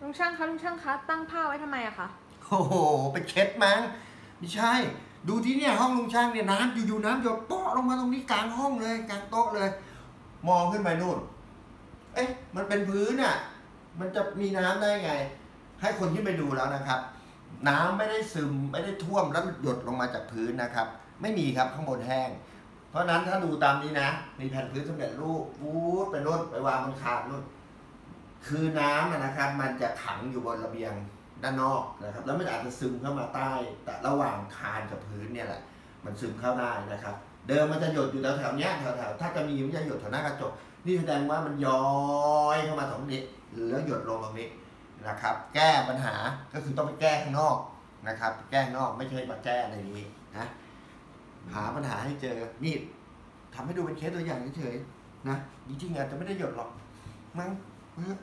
ลุงช่างคะลุงช่างคะตั้งผ้าไว้ทำไมอะคะโอ้โหเป็นเคล็ดมั้งไม่ใช่ ดูที่เนี่ยห้องลุงช่างเนี่ยน้ำอยู่ๆน้ำหยดเปาะลงมาตรงนี้กลางห้องเลยกลางโต๊ะเลย มองขึ้นไปนู่น เอ๊ะ มันเป็นพื้นอะมันจะมีน้ำได้ไง ให้คนที่ไปดูแล้วนะครับ น้ำไม่ได้ซึมไม่ได้ท่วมแล้วหยดลงมาจากพื้นนะครับ ไม่มีครับข้างบนแห้ง เพราะฉะนั้นถ้าดูตามนี้นะ มีแผ่นพื้นสำเร็จรูปวูดไปนู่นไปวางบนคานนู่น คือน้ำนะครับ มันจะขังอยู่บนระเบียงด้านนอกนะครับ แล้วมันอาจจะซึมเข้ามาใต้ แต่ระหว่างคานกับพื้นเนี่ยแหละ มันซึมเข้าได้นะครับ เดิมมันจะหยดอยู่แถวๆนี้แถวๆถ้าจะมีมันจะหยดแถวหน้ากระจก นี่แสดงว่ามันย้อยเข้ามาตรงนี้แล้วหยดลงตรงนี้นะครับ แก้ปัญหาก็คือต้องไปแก้ข้างนอกนะครับ แก้ข้างนอกไม่ใช่มาแก้ในนี้นะหาปัญหาให้เจอนี่ทำให้ดูเป็นเคสตัวอย่างเฉยๆนะจริงๆอาจจะไม่ได้หยดหรอกมั้ง Yeah.